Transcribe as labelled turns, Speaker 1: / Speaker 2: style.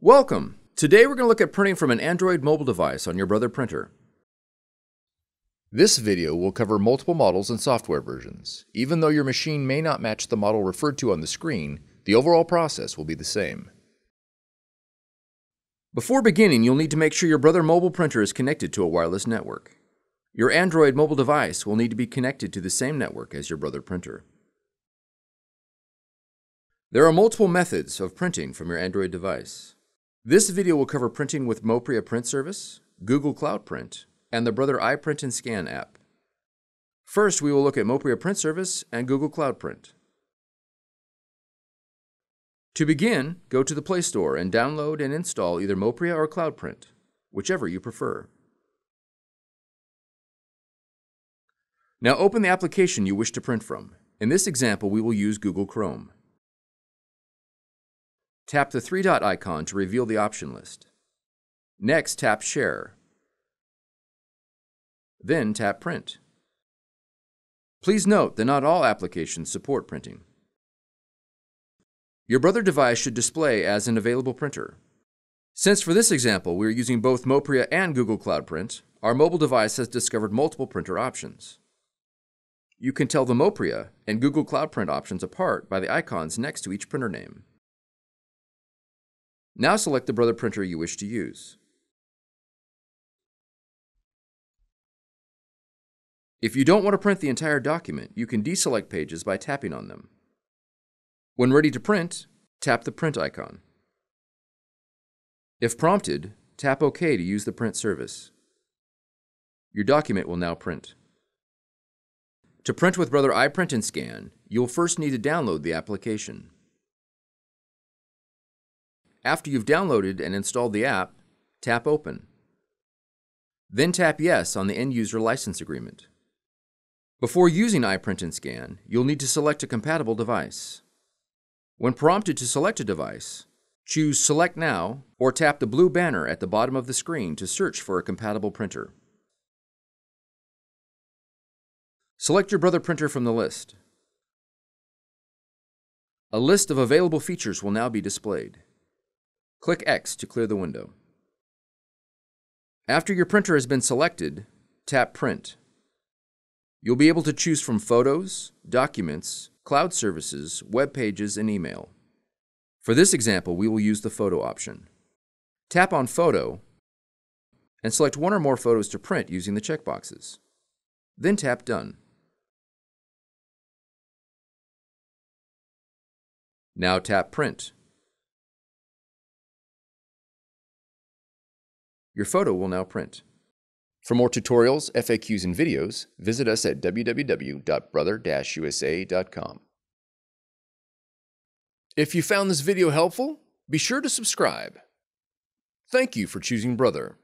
Speaker 1: Welcome! Today we're going to look at printing from an Android mobile device on your Brother printer. This video will cover multiple models and software versions. Even though your machine may not match the model referred to on the screen, the overall process will be the same. Before beginning, you'll need to make sure your Brother mobile printer is connected to a wireless network. Your Android mobile device will need to be connected to the same network as your Brother printer. There are multiple methods of printing from your Android device. This video will cover printing with Mopria Print Service, Google Cloud Print, and the Brother iPrint and Scan app. First, we will look at Mopria Print Service and Google Cloud Print. To begin, go to the Play Store and download and install either Mopria or Cloud Print, whichever you prefer. Now open the application you wish to print from. In this example, we will use Google Chrome. Tap the three dot icon to reveal the option list. Next, tap Share. Then tap Print. Please note that not all applications support printing. Your Brother device should display as an available printer. Since for this example we are using both Mopria and Google Cloud Print, our mobile device has discovered multiple printer options. You can tell the Mopria and Google Cloud Print options apart by the icons next to each printer name. Now select the Brother printer you wish to use. If you don't want to print the entire document, you can deselect pages by tapping on them. When ready to print, tap the print icon. If prompted, tap OK to use the print service. Your document will now print. To print with Brother iPrint and Scan, you'll first need to download the application. After you've downloaded and installed the app, tap Open. Then tap Yes on the End User License Agreement. Before using iPrint and Scan, you'll need to select a compatible device. When prompted to select a device, choose Select Now or tap the blue banner at the bottom of the screen to search for a compatible printer. Select your Brother printer from the list. A list of available features will now be displayed. Click X to clear the window. After your printer has been selected, tap Print. You'll be able to choose from photos, documents, cloud services, web pages, and email. For this example, we will use the photo option. Tap on Photo and select one or more photos to print using the checkboxes. Then tap Done. Now tap Print. Your photo will now print. For more tutorials, FAQs, and videos, visit us at www.brother-usa.com. If you found this video helpful, be sure to subscribe. Thank you for choosing Brother.